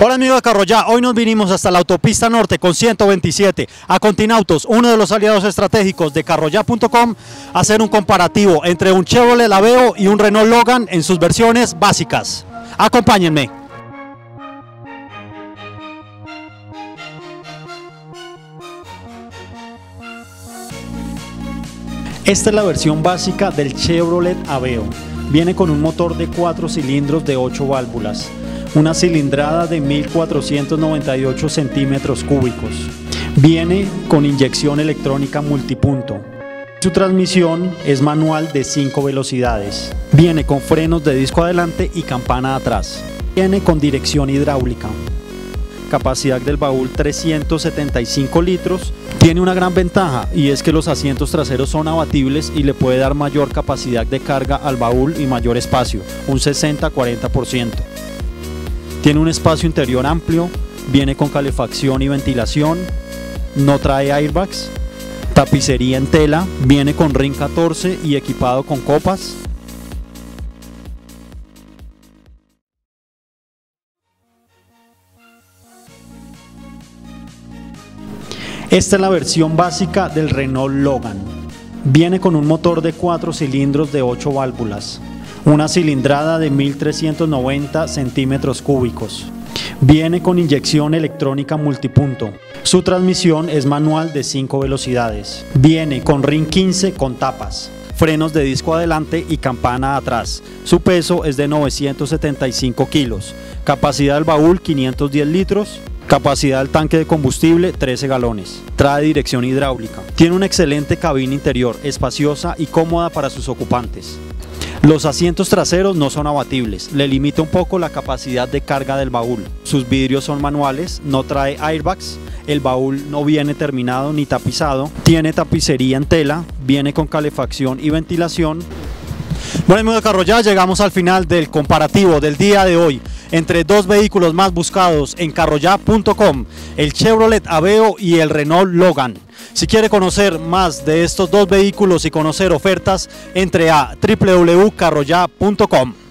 Hola amigos de Carroya, hoy nos vinimos hasta la autopista norte con 127 a Continautos, uno de los aliados estratégicos de carroya.com, a hacer un comparativo entre un Chevrolet Aveo y un Renault Logan en sus versiones básicas. Acompáñenme. Esta es la versión básica del Chevrolet Aveo. Viene con un motor de 4 cilindros de 8 válvulas, una cilindrada de 1498 centímetros cúbicos. Viene con inyección electrónica multipunto. Su transmisión es manual de 5 velocidades. Viene con frenos de disco adelante y campana atrás. Viene con dirección hidráulica. Capacidad del baúl 375 litros. Tiene una gran ventaja y es que los asientos traseros son abatibles y le puede dar mayor capacidad de carga al baúl y mayor espacio, un 60-40%. Tiene un espacio interior amplio, viene con calefacción y ventilación, no trae airbags, tapicería en tela, viene con RIN 14 y equipado con copas. Esta es la versión básica del Renault Logan. Viene con un motor de 4 cilindros de 8 válvulas, una cilindrada de 1390 centímetros cúbicos. Viene con inyección electrónica multipunto. Su transmisión es manual de 5 velocidades. Viene con RIN 15 con tapas, frenos de disco adelante y campana atrás. Su peso es de 975 kilos. Capacidad del baúl 510 litros. Capacidad del tanque de combustible 13 galones. Trae dirección hidráulica. Tiene una excelente cabina interior, espaciosa y cómoda para sus ocupantes. Los asientos traseros no son abatibles, le limita un poco la capacidad de carga del baúl. Sus vidrios son manuales, no trae airbags, el baúl no viene terminado ni tapizado, tiene tapicería en tela, viene con calefacción y ventilación. Bueno amigos de Carro, llegamos al final del comparativo del día de hoy entre dos vehículos más buscados en carroya.com, el Chevrolet Aveo y el Renault Logan. Si quiere conocer más de estos dos vehículos y conocer ofertas, entre a www.carroya.com.